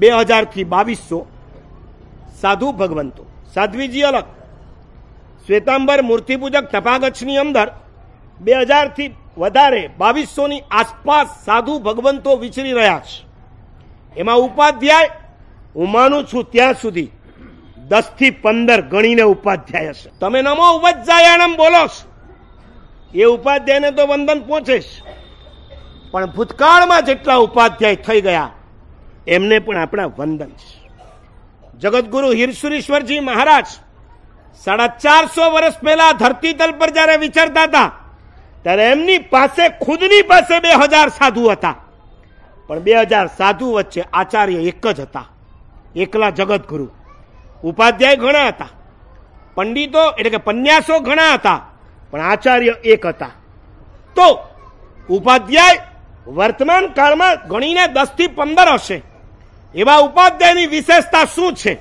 બે હજારથી બાવીસો સાધુ ભગવંતો. સાધ્વીજી અલગ. શ્વેતાંબર મૂર્તિપૂજક તપાગચ્છની અંદર બે હજારથી વધારે બાવીસોની આસપાસ સાધુ ભગવંતો વિચરી રહ્યા છે. એમાં ઉપાધ્યાય હું માનું છું ત્યાં સુધી દસથી પંદર ગણીને ઉપાધ્યાય હશે. તમે નમો ઉપજાયાણમ બોલો છો. એ ઉપાધ્યાયને તો વંદન પહોંચે પણ ભૂતકાળમાં જેટલા ઉપાધ્યાય થઈ ગયા એમને પણ આપણા વંદન જગતગુરુ હિરસુરેશ્વરજી મહારાજ સાડા ચારસો વર્ષ પહેલા ધરતી તલ પર જ્યારે વિચરતા હતા, ત્યારે એમની પાસે ખુદની પાસે બે હજાર સાધુ હતા. પણ બે હજાર સાધુ વચ્ચે આચાર્ય એક જ હતા. એકલા જગતગુરુ ઉપાધ્યાય ઘણા હતા. પંડિતો એટલે કે પન્યાસો ઘણા હતા, પણ આચાર્ય એક હતા. તો ઉપાધ્યાય વર્તમાન કાળમાં ગણીને દસથી પંદર હશે. એવા ઉપાધ્યાયની વિશેષતા શું છે?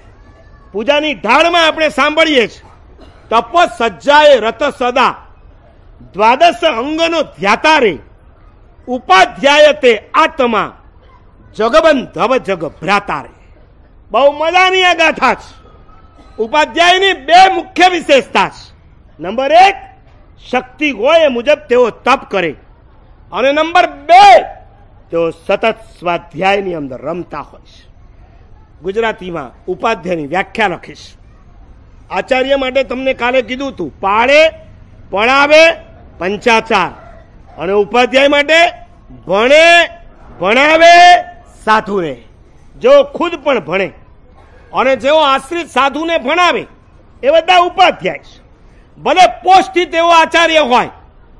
પૂજાની ઢાળમાં આપણે સાંભળીએ છીએ. તપ સજ્જાએ રત સદા, દ્વાદશ અંગનો ધ્યાતા રે ઉપાધ્યાય તે આત્મા, જગબંધવ જગ ભ્રાતા રે બહુ મજાની આ ગાથા છે. ઉપાધ્યાયની બે મુખ્ય વિશેષતા છે. નંબર એક, શક્તિ હોય એ મુજબ તેઓ તપ કરે. અને નંબર બે તેઓ સતત સ્વાધ્યાયની અંદર રમતા હોય છે. ગુજરાતીમાં ઉપાધ્યાયની વ્યાખ્યા લખીશ. આચાર્ય માટે તમને કાલે કીધું હતું, પાળે પણાવે પંચાચાર. અને ઉપાધ્યાય માટે, ભણે, ભણાવે, સાધુને. જેઓ ખુદ પણ ભણે અને જેઓ આશ્રિત સાધુને ભણાવે, એ બધા ઉપાધ્યાય છે. ભલે પોસ્ટથી તેઓ આચાર્ય હોય,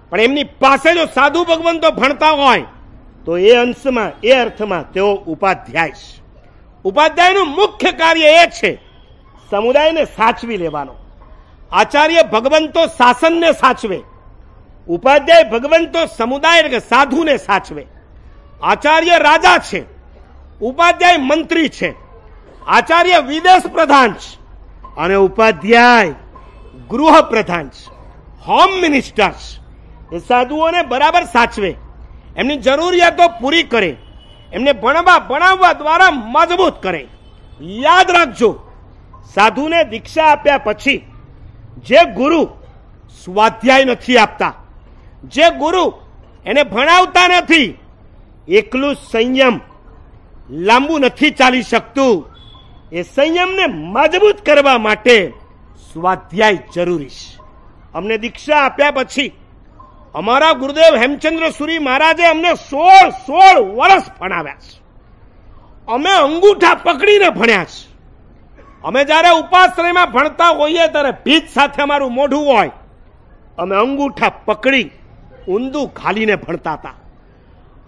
પણ એમની પાસે જો સાધુ ભગવંતો ભણતા હોય તો એ અંશમાં, એ અર્થમાં તેઓ ઉપાધ્યાય છે. ઉપાધ્યાયનું મુખ્ય કાર્ય એ છે સમુદાયને સાચવી લેવાનો. આચાર્ય ભગવંતો શાસનને સાચવે. ઉપાધ્યાય ભગવંતો સમુદાય એટલે સાધુને સાચવે. આચાર્ય રાજા છે. ઉપાધ્યાય મંત્રી છે. આચાર્ય વિદેશ પ્રધાન છે. અને ઉપાધ્યાય ગૃહ પ્રધાન છે. હોમ મિનિસ્ટર છે. એ સાધુઓને બરાબર સાચવે. એમની જરૂરિયાતો પૂરી કરે. એમને ભણવા, ભણાવવા દ્વારા મજબૂત કરે. યાદ રાખજો, સાધુને દીક્ષા આપ્યા પછી જે ગુરુ સ્વાધ્યાય નથી આપતા, જે ગુરુ એને ભણાવતા નથી, એકલું સંયમ લાંબુ નથી ચાલી શકતું. એ સંયમને મજબૂત કરવા માટે સ્વાધ્યાય જરૂરી છે. અમને દીક્ષા આપ્યા પછી અમારા ગુરુદેવ હેમચંદ્ર સુરી મહારાજે અમને સોળ સોળ વર્ષ ભણાવ્યા છે. અમે અંગૂઠા પકડીને ભણ્યા છે. અમે જ્યારે ઉપાશ્રયમાં ભણતા હોઈએ ત્યારે ભીત સાથે અમારું મોઢું હોય. અમે અંગૂઠા પકડી ઊંધું ખાલીને ભણતા હતા.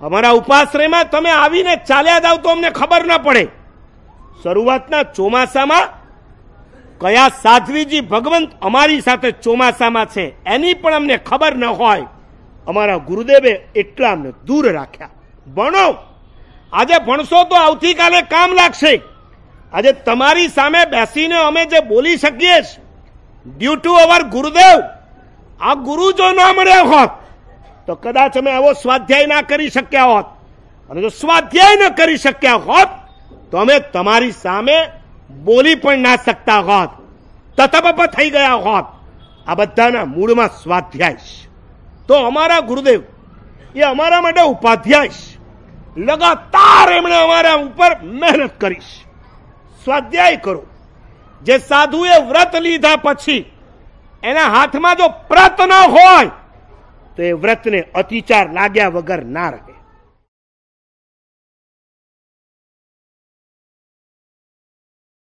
અમારા ઉપાશ્રયમાં તમે આવીને ચાલ્યા જાવ તો અમને ખબર ન પડે. શરૂઆતના ચોમાસામાં કયા સાધ્વીજી ભગવંત અમારી સાથે ચોમાસામાં છે, એની પણ અમને ખબર ન હોય. અમારા ગુરુદેવે એટલા અમને દૂર રાખ્યા. ભણો. આજે ભણશો તો આવતીકાલે કામ લાગશે. આજે તમારી સામે બેસીને અમે જે બોલી શકીએ ડ્યુ ટુ અવર ગુરુદેવ, આ ગુરુ જો ન મળ્યા હોત, તો કદાચ અમે આવો સ્વાધ્યાય ના કરી શક્યા હોત. અને જો સ્વાધ્યાય ન કરી શક્યા હોત, તો અમે તમારી સામે બોલી પણ ના શકતા હોત. તતપપ થઈ ગયા હોત. આ બધાના મૂળમાં સ્વાધ્યાય તો અમારા ગુરુદેવ, એ અમારા માટે ઉપાધ્યાય લગાતાર એમણે અમારા ઉપર મહેનત કરીશ. સ્વાધ્યાય કરો. જે સાધુએ વ્રત લીધા પછી, એના હાથમાં જો પ્રત ન હોય, તો એ વ્રતને અતિચાર લાગ્યા વગર ના રહે.